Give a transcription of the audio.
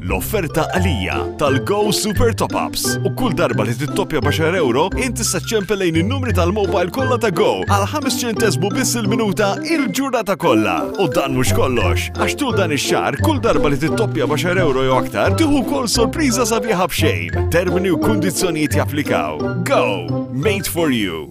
L-offerta għalija tal-Go Super Top Ups u kull darba li tittoppja b'10 euro inti se ċċempel lejn in-numri tal-mobile kollha ta' Go għal 5 ċentesmu biss il-minuta il-ġurnata kollha. U dan mhux kollox, għax tul dan ix-xahar kull darba li tittoppja b'10 euro jew aktar tieħu wkoll sorpriża sabiħa b'xejn. Termini u kundizzjonijiet japplikaw. Go! Made for you!